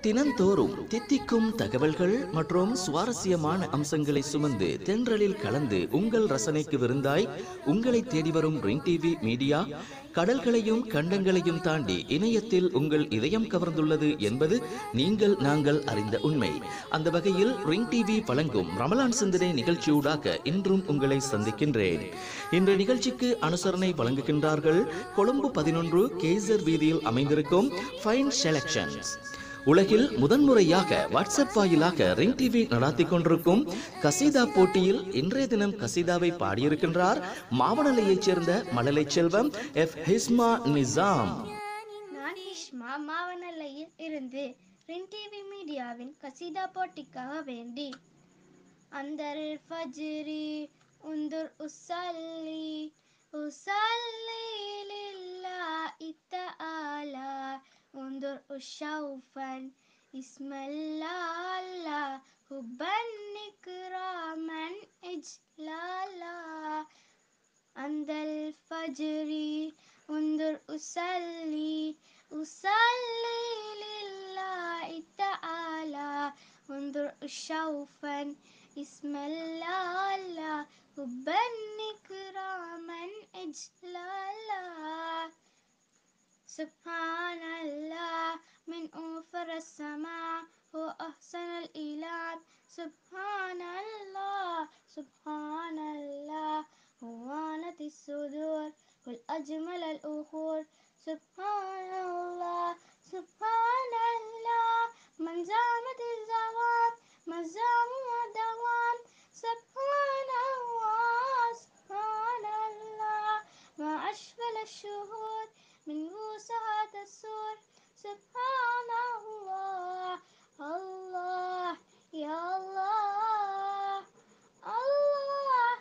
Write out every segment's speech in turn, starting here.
தினந்தோறும் தித்திக்கும் தகவல்கள் மற்றும் சுவாரஸ்யமான அம்சங்களை சுமந்து தென்றலில் கலந்து உங்கள் ரசனைக்கு விருந்தாய் உங்களை தேடி வரும் ரிங் டிவி மீடியா கடல்களையும் கண்டங்களையும் தாண்டி இணையத்தில் உங்கள் இதயம் கவர்ந்துள்ளது என்பது நீங்கள் நாங்கள் அறிந்த உண்மை. அந்த வகையில் ரிங் டிவி வழங்கும் ரமலான் சிந்தனை நிகழ்ச்சியூடாக இன்றும் உங்களை சந்திக்கின்றேன். இன்று நிகழ்ச்சிக்கு அனுசரணை வழங்குகின்றார்கள் கொழும்பு பதினொன்று கேசர் வீதியில் அமைந்திருக்கும் ஃபைன் செலக்ஷன்ஸ் உலகில் முதன்முறையாக வாட்ஸ்அப் வாயிலாக ரிங் டிவி நடாத்தி கொண்டிருக்கும் கசீதா போட்டியில் இன்றைய தினம் கசிதாவை பாடியிருக்கின்றார் மாவனலையைச் சேர்ந்த மழலை செல்வம் எஃப் ஹிஸ்மா நிசாம் மாவனலையில் மாவனல்லையில் இருந்து ரின் டிவி மீடியாவின் கசீதா போட்டிக்காக வேண்டி அந்தர் ஃபஜ்ரி உந்துர் உசல்லி உசல்லி லில்லாஹி தஆலா انظر شوفا. اسم الله الله حبا إكراما إجلالا. عند الفجر انظر أصلي أصلي لله تعالى. انظر شوفا اسم الله الله حبا إكراما إجلالا. سبحان الله من أوفر السماء هو أحسن الإله سبحان الله سبحان الله هوانت الصدور والأجمل الأخور. سبحان الله سبحان الله من زامت الزوام مزام ودوام سبحان الله Subhanallah, Allah, Ya Allah, Allah,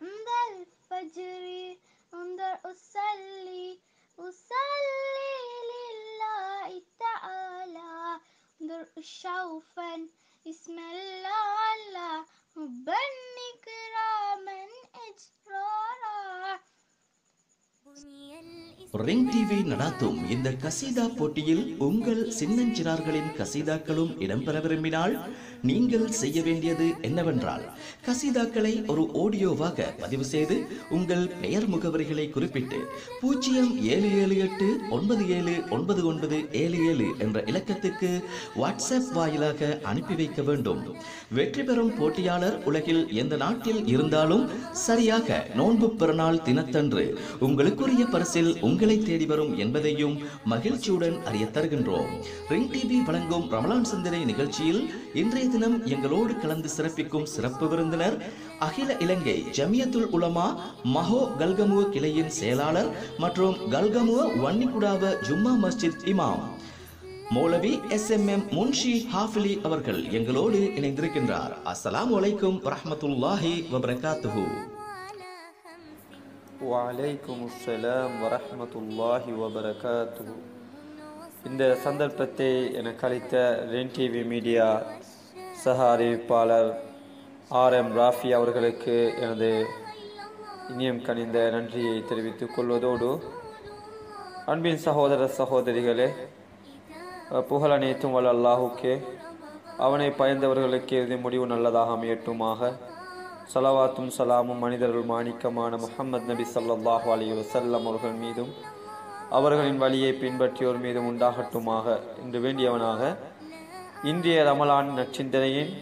Under Fajri, under Usalli, Usalli lillahi ta'ala. Under Ushawfan, Ismail. Ring TV நடாத்தும் இந்த கசீதா போட்டியில் உங்கள் சின்னஞ்சிறார்களின் கசீதாக்களும் இடம்பெற விரும்பினால் நீங்கள் செய்ய வேண்டியது என்னவென்றால் கசீதாக்களை ஒரு ஆடியோவாக பதிவு செய்து உங்கள் பெயர் முகவரிகளை குறிப்பிட்டு பூஜ்ஜியம் ஏழு ஏழு எட்டு ஒன்பது ஏழு ஒன்பது ஒன்பது ஏழு ஏழு என்ற இலக்கத்துக்கு வாட்ஸ்அப் வாயிலாக அனுப்பி வைக்க வேண்டும். வெற்றி பெறும் போட்டியாளர் உலகில் எந்த நாட்டில் இருந்தாலும் சரியாக நோன்பு பெருநாள் தினத்தன்று உங்களுக்குரிய பரிசில் உங்களை தேடி வரும் என்பதையும் மகிழ்ச்சியுடன் அறிய தருகின்றோம். ரிங் டிவி வழங்கும் ரமலான் சிந்தனை நிகழ்ச்சியில் இன்றைய தினம் எங்களோடு கலந்து சிறப்பிக்கும் சிறப்பு விருந்தினர் அகில இலங்கை ஜமியத்துல் உலமா மஹோ கல்கமுவ கிளையின் செயலாளர் மற்றும் கல்கமுவ வன்னிக்குடாவ ஜும்மா மஸ்ஜித் இமாம். மௌலவி S M M Munshi Hafili அவர்கள் எங்களோடு இணைந்திருக்கின்றார். அஸ்லாம் வலைக்கும் வரமத்துல்லாஹி வபரகாத்துஹு. வலைக்கும் அஸ்ஸலாம் வரமத்துல்லாஹி வபரகாத்துஹு. இந்த சந்தர்ப்பத்தை எனக்கு அளித்த ரென் டிவி மீடியா சக அறிவிப்பாளர் ஆர் எம் ராஃபி அவர்களுக்கு எனது இனியம் கனிந்த நன்றியை தெரிவித்துக் கொள்வதோடு அன்பின் சகோதர சகோதரிகளே புகழ் அனைத்தும் வல்ல அல்லாஹுக்கே அவனை பயந்தவர்களுக்கு இறுதி முடிவு நல்லதாக அமையட்டுமாக. சலவாத்தும் சலாமும் மனிதர்கள் மாணிக்கமான முகமது நபி ஸல்லல்லாஹு அலி வசல்லம் அவர்கள் மீதும் அவர்களின் வழியை பின்பற்றியோர் மீதும் உண்டாகட்டுமாக. என்று வேண்டியவனாக இன்றைய ரமலான் நச்சிந்தனையின்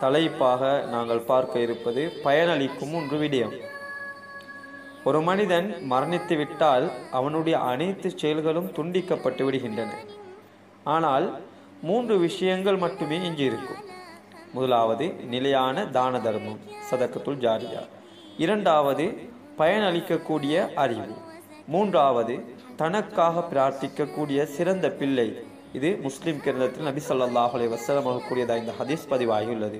தலைப்பாக நாங்கள் பார்க்க இருப்பது பயனளிக்கும் ஒன்று விடயம். ஒரு மனிதன் மரணித்து விட்டால் அவனுடைய அனைத்து செயல்களும் துண்டிக்கப்பட்டு விடுகின்றன. ஆனால் மூன்று விஷயங்கள் மட்டுமே இங்கு இருக்கும். முதலாவது நிலையான தான தர்மம் சதக்கத்துள் ஜாரியா. இரண்டாவது பயனளிக்கக்கூடிய அறிவு. மூன்றாவது தனக்காக பிரார்த்திக்கக்கூடிய சிறந்த பிள்ளை இது முஸ்லீம் கிரந்தத்தில் நபி ஸல்லல்லாஹு அலைஹி வஸல்லம் அவர்கள் இந்த ஹதீஸ் பதிவாகியுள்ளது.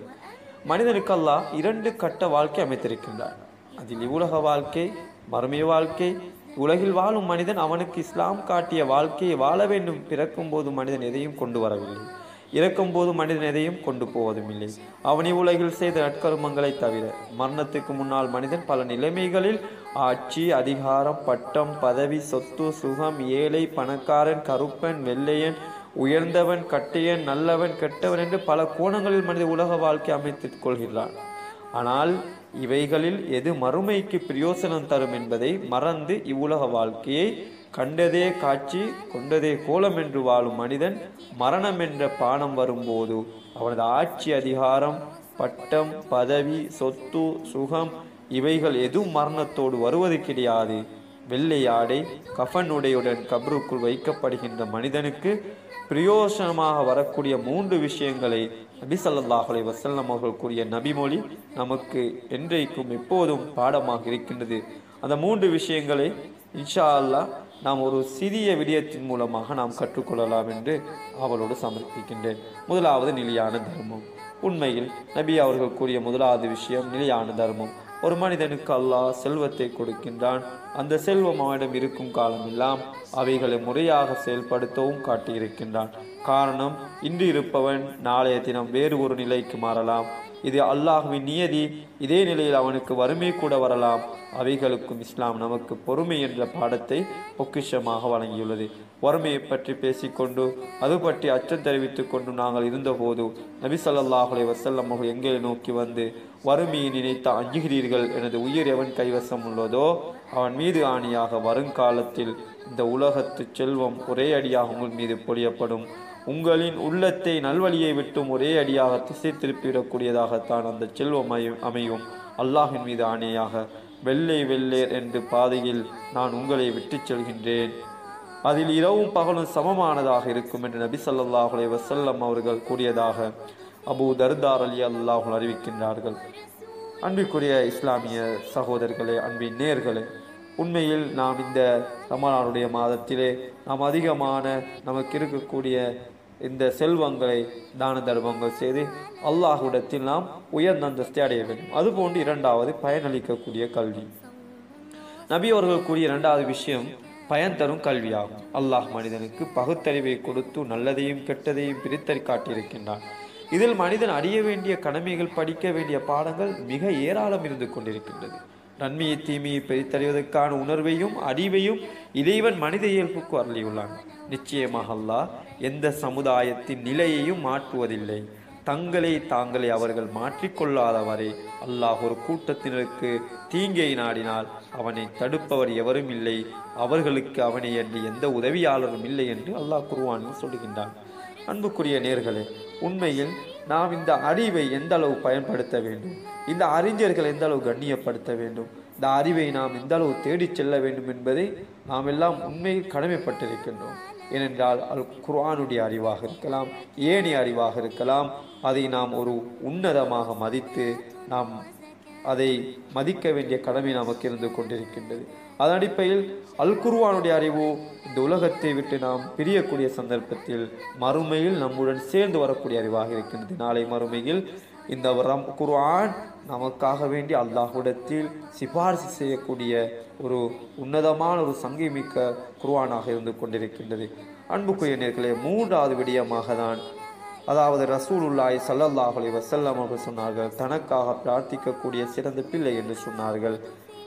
மனிதனுக்கு அல்லாஹ் இரண்டு கட்ட வாழ்க்கை அமைத்திருக்கின்றார் அதில் இவ்வுலக வாழ்க்கை மறுமை வாழ்க்கை உலகில் வாழும் மனிதன் அவனுக்கு இஸ்லாம் காட்டிய வாழ்க்கையை வாழ வேண்டும். பிறக்கும் போது மனிதன் எதையும் கொண்டு வரவில்லை. இறக்கும் போது மனிதன் எதையும் கொண்டு போவதும் இல்லை அவனை உலகில் செய்த நற்கருமங்களை தவிர மரணத்துக்கு முன்னால் மனிதன் பல நிலைமைகளில் ஆட்சி அதிகாரம் பட்டம் பதவி சொத்து சுகம் ஏழை பணக்காரன் கருப்பன் வெள்ளையன் உயர்ந்தவன் கட்டையன் நல்லவன் கெட்டவன் என்று பல கோணங்களில் மனித உலக வாழ்க்கை அமைத்துக் கொள்கிறான். ஆனால் இவைகளில் எது மறுமைக்கு பிரயோசனம் தரும் என்பதை மறந்து இவ்வுலக வாழ்க்கையை கண்டதே காட்சி கொண்டதே கோலம் என்று வாழும் மனிதன் மரணம் என்ற பானம் வரும்போது அவனது ஆட்சி அதிகாரம் பட்டம் பதவி சொத்து சுகம் இவைகள் எதுவும் மரணத்தோடு வருவது கிடையாது. வெள்ளை ஆடை கஃன் உடையுடன் கப்ருக்குள் வைக்கப்படுகின்ற மனிதனுக்கு பிரயோசனமாக வரக்கூடிய மூன்று விஷயங்களை நபி சல்லாஹலை வசல்லம் அவர்கள் கூறிய நபிமொழி நமக்கு என்றைக்கும் எப்போதும் பாடமாக இருக்கின்றது. அந்த மூன்று விஷயங்களை இன்ஷா அல்லாஹ் நாம் ஒரு சிறிய விடயத்தின் மூலமாக நாம் கற்றுக்கொள்ளலாம் என்று அவளோடு சமர்ப்பிக்கின்றேன். முதலாவது நிலையான தர்மம். உண்மையில் நபி அவர்கள் கூறிய முதலாவது விஷயம் நிலையான தர்மம். ஒரு மனிதனுக்கு அல்லாஹ் செல்வத்தை கொடுக்கின்றான். அந்த செல்வம் அவனிடம் இருக்கும் காலமெல்லாம் அவைகளை முறையாக செயல்படுத்தவும் காட்டியிருக்கின்றான். காரணம் இன்று இருப்பவன் நாளைய தினம் வேறு ஒரு நிலைக்கு மாறலாம். இது அல்லாஹ்வின் நியதி இதே நிலையில் அவனுக்கு வறுமை கூட வரலாம். அவைகளுக்கும் இஸ்லாம் நமக்கு பொறுமை என்ற பாடத்தை பொக்கிஷமாக வழங்கியுள்ளது. வறுமையை பற்றி பேசிக்கொண்டு அது பற்றி அச்சம் தெரிவித்து கொண்டு நாங்கள் இருந்தபோது நபி ஸல்லல்லாஹு வசல்லம் எங்களை நோக்கி வந்து வறுமையை நினைத்து அஞ்சுகிறீர்கள்? எனது உயிர் எவன் கைவசம் உள்ளதோ அவன் மீது ஆணியாக வருங்காலத்தில் இந்த உலகத்து செல்வம் ஒரே அடியாக உங்கள் மீது பொழியப்படும். உங்களின் உள்ளத்தை நல்வழியை விட்டும் ஒரே அடியாக திசை திருப்பிவிடக்கூடியதாகத்தான் அந்த செல்வம் அமையும் அமையும். அல்லாஹின் மீது ஆணையாக வெள்ளை வெள்ளேர் என்று பாதையில் நான் உங்களை விட்டுச் செல்கின்றேன். அதில் இரவும் பகலும் சமமானதாக இருக்கும் என்று நபி ஸல்லல்லாஹு வசல்லம் அவர்கள் கூறியதாக அபு தர்தார் அலி அல்லாஹ் அறிவிக்கின்றார்கள். அன்பிற்குரிய இஸ்லாமிய சகோதரர்களே அன்பின் நேர்களே உண்மையில் நாம் இந்த ரமலானுடைய மாதத்திலே நாம் அதிகமான நமக்கு இருக்கக்கூடிய இந்த செல்வங்களை தான தர்மங்கள் செய்து அல்லாஹுடத்தில் நாம் உயர்ந்த அந்தஸ்தை அடைய வேண்டும். அதுபோன்று இரண்டாவது பயனளிக்கக்கூடிய கல்வி. நபி அவர்கள் கூறிய இரண்டாவது விஷயம் பயன் தரும் கல்வியாகும். அல்லாஹ் மனிதனுக்கு பகுத்தறிவை கொடுத்து நல்லதையும் கெட்டதையும் பிரித்தறி காட்டியிருக்கின்றான். இதில் மனிதன் அறிய வேண்டிய கடமைகள் படிக்க வேண்டிய பாடங்கள் மிக ஏராளம் இருந்து கொண்டிருக்கின்றது. நன்மையை தீமையை பிரித்தறிவதற்கான உணர்வையும் அறிவையும் இறைவன் மனித இயல்புக்கு அருளியுள்ளான். நிச்சயமாக அல்லாஹ் எந்த சமுதாயத்தின் நிலையையும் மாற்றுவதில்லை. தங்களை தாங்களே அவர்கள் மாற்றிக்கொள்ளாதவரை. அல்லாஹ் ஒரு கூட்டத்தினருக்கு தீங்கை நாடினால் அவனை தடுப்பவர் எவரும் இல்லை. அவர்களுக்கு அவனை என்று எந்த உதவியாளரும் இல்லை என்று அல்லாஹ் குருவான் சொல்லுகின்றான். அன்புக்குரிய நேர்களே உண்மையில் நாம் இந்த அறிவை எந்த அளவு பயன்படுத்த வேண்டும்? இந்த அறிஞர்கள் எந்த அளவு கண்ணியப்படுத்த வேண்டும்? இந்த அறிவை நாம் எந்த அளவு தேடிச் செல்ல வேண்டும் என்பதை நாம் எல்லாம் உண்மையில் கடமைப்பட்டிருக்கின்றோம். ஏனென்றால் அல் குர்ஆனுடைய அறிவாக இருக்கலாம் ஏனைய அறிவாக இருக்கலாம். அதை நாம் ஒரு உன்னதமாக மதித்து நாம் அதை மதிக்க வேண்டிய கடமை நமக்கு இருந்து கொண்டிருக்கின்றது. அதன் அடிப்படையில் அல் அறிவு இந்த உலகத்தை விட்டு நாம் பிரியக்கூடிய சந்தர்ப்பத்தில் மறுமையில் நம்முடன் சேர்ந்து வரக்கூடிய அறிவாக இருக்கின்றது. நாளை மறுமையில் இந்த ரம் குர்ஆன் நமக்காக வேண்டி அல்லாஹுடத்தில் சிபாரிசு செய்யக்கூடிய ஒரு உன்னதமான ஒரு சங்கை மிக்க குர்ஆனாக இருந்து கொண்டிருக்கின்றது. அன்புக்குரிய நேர்களே மூன்றாவது விடயமாக தான் அதாவது ரசூலுல்லாய் ஸல்லல்லாஹு அலைஹி வஸல்லம் அவர்கள் சொன்னார்கள் தனக்காக பிரார்த்திக்கக்கூடிய சிறந்த பிள்ளை என்று சொன்னார்கள்.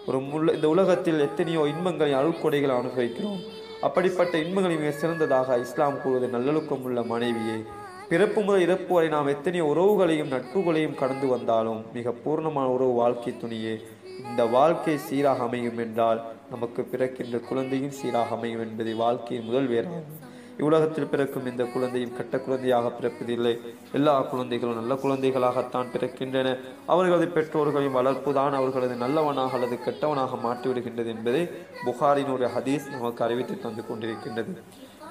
ஒரு முள்ள இந்த உலகத்தில் எத்தனையோ இன்பங்களை அருள்கொடைகளை அனுபவிக்கிறோம். அப்படிப்பட்ட இன்பங்களை மிக சிறந்ததாக இஸ்லாம் கூறுவது நல்லொழுக்கம் உள்ள மனைவியே. பிறப்பு முதல் இறப்பு வரை நாம் எத்தனையோ உறவுகளையும் நட்புகளையும் கடந்து வந்தாலும் மிக பூர்ணமான உறவு வாழ்க்கை துணியே. இந்த வாழ்க்கை சீராக அமையும் என்றால் நமக்கு பிறக்கின்ற குழந்தையும் சீராக அமையும் என்பதை வாழ்க்கையின் முதல் வேறாகும். இவ்வுலகத்தில் பிறக்கும் இந்த குழந்தையும் கெட்ட குழந்தையாக பிறப்பதில்லை. எல்லா குழந்தைகளும் நல்ல குழந்தைகளாகத்தான் பிறக்கின்றன. அவர்களது பெற்றோர்களின் வளர்ப்பு தான் அவர்களது நல்லவனாக அல்லது கெட்டவனாக மாற்றிவிடுகின்றது என்பதை புகாரின் ஒரு ஹதீஸ் நமக்கு அறிவித்து தந்து கொண்டிருக்கின்றது.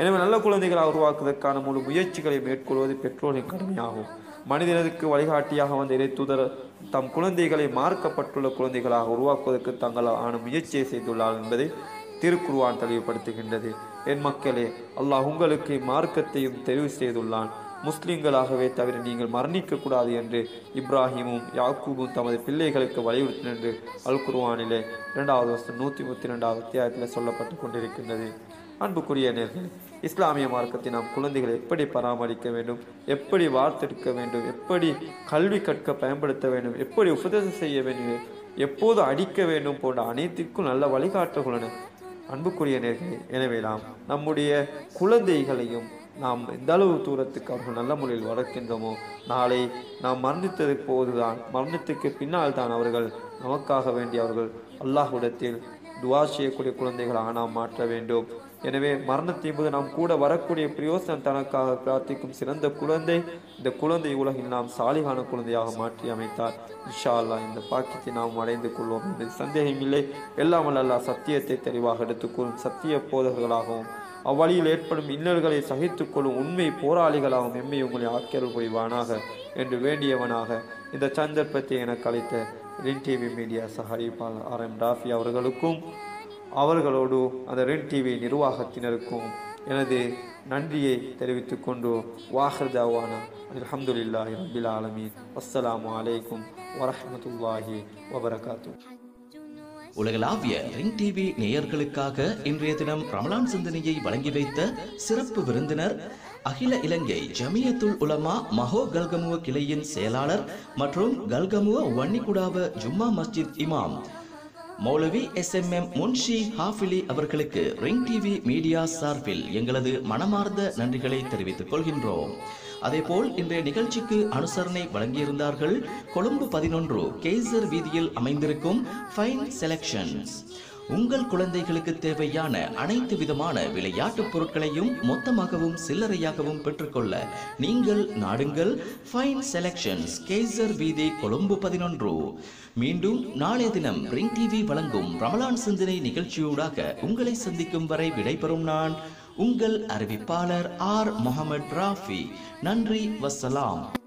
எனவே நல்ல குழந்தைகளை உருவாக்குவதற்கான முழு முயற்சிகளை மேற்கொள்வது பெற்றோரின் கடமையாகும். மனிதனுக்கு வழிகாட்டியாக வந்த இறை தூதர் தம் குழந்தைகளை மார்க்கப்பட்டுள்ள குழந்தைகளாக உருவாக்குவதற்கு தங்கள் ஆன முயற்சியை செய்துள்ளார் என்பதை திருக்குருவான் தெளிவுபடுத்துகின்றது. என் மக்களே அல்லாஹ் உங்களுக்கு மார்க்கத்தையும் தெரிவு செய்துள்ளான். முஸ்லிம்களாகவே தவிர நீங்கள் மரணிக்க கூடாது என்று இப்ராஹிமும் யாக்கூபும் தமது பிள்ளைகளுக்கு வலியுறுத்தின என்று அல் குர்வானிலே இரண்டாவது வருஷம் நூற்றி முப்பத்தி ரெண்டாவது அத்தியாயத்தில் சொல்லப்பட்டு கொண்டிருக்கின்றது. அன்புக்குரிய நேர்கள் இஸ்லாமிய மார்க்கத்தை நாம் குழந்தைகளை எப்படி பராமரிக்க வேண்டும்? எப்படி வார்த்தெடுக்க வேண்டும்? எப்படி கல்வி கற்க பயன்படுத்த வேண்டும்? எப்படி உபதேசம் செய்ய வேண்டும்? எப்போது அடிக்க வேண்டும் போன்ற அனைத்திற்கும் நல்ல வழிகாட்டுகள் அன்புக்குரிய நேர்களே எனவே நாம் நம்முடைய குழந்தைகளையும் நாம் எந்த அளவு தூரத்துக்கு அவர்கள் நல்ல முறையில் வளர்க்கின்றோமோ நாளை நாம் மரணித்தது போதுதான் மரணத்துக்கு பின்னால் தான் அவர்கள் நமக்காக வேண்டிய அவர்கள் அல்லாஹ்விடத்தில் துவா செய்யக்கூடிய குழந்தைகளாக நாம் மாற்ற வேண்டும். எனவே மரணத்தின் போது நாம் கூட வரக்கூடிய பிரயோசனம் தனக்காக பிரார்த்திக்கும் சிறந்த குழந்தை இந்த குழந்தை உலகில் நாம் சாலிகான குழந்தையாக மாற்றி அமைத்தார். இஷா அல்லாஹ் இந்த பாக்கியத்தை நாம் அடைந்து கொள்வோம் என்பது சந்தேகம் இல்லை. எல்லாம் வல்ல சத்தியத்தை தெளிவாக எடுத்துக்கொள்ளும் சத்திய போதகர்களாகவும் அவ்வழியில் ஏற்படும் இன்னல்களை சகித்து கொள்ளும் உண்மை போராளிகளாகவும் எம்மை உங்களை ஆக்கியல் புரிவானாக என்று வேண்டியவனாக இந்த சந்தர்ப்பத்தை எனக்கு அளித்த ரின் டிவி மீடியா சஹாரிப்பாளர் ஆர் எம் ராஃபி அவர்களுக்கும் அவர்களோடு அந்த ரென் டிவி நிர்வாகத்தினருக்கும் எனது நன்றியை தெரிவித்துக் கொண்டு வாஹர் தாவானா. ரபில் ஆலமீன். அஸ்லாம் வலைக்கும் வரமத்துல்லாஹி வபரகாத்து உலகளாவிய ரிங் டிவி நேயர்களுக்காக இன்றைய தினம் ரமலான் சிந்தனையை வழங்கி வைத்த சிறப்பு விருந்தினர் அகில இலங்கை ஜமியத்துல் உலமா மஹோ கல்கமுவ கிளையின் செயலாளர் மற்றும் கல்கமுவ வன்னிகுடாவ ஜும்மா மஸ்ஜித் இமாம் மௌலவி S M M Munshi Hafili அவர்களுக்கு ரிங் டிவி மீடியா சார்பில் எங்களது மனமார்ந்த நன்றிகளை தெரிவித்துக் கொள்கின்றோம். அதேபோல் இன்றைய நிகழ்ச்சிக்கு அனுசரணை வழங்கியிருந்தார்கள் கொழும்பு பதினொன்று கேசர் வீதியில் அமைந்திருக்கும் ஃபைன் செலக்ஷன்ஸ் உங்கள் குழந்தைகளுக்கு தேவையான அனைத்து விதமான விளையாட்டுப் பொருட்களையும் மொத்தமாகவும் சில்லறையாகவும் பெற்றுக்கொள்ள நீங்கள் நாடுங்கள். ஃபைன் செலக்ஷன்ஸ் கேசர் வீதி கொழும்பு பதினொன்று. மீண்டும் நாளைய தினம் ரிங் டிவி வழங்கும் ரமலான் சிந்தனை நிகழ்ச்சியூடாக உங்களை சந்திக்கும் வரை விடைபெறும் நான் உங்கள் அறிவிப்பாளர் ஆர். முகமது ராஃபி. நன்றி வசலாம்.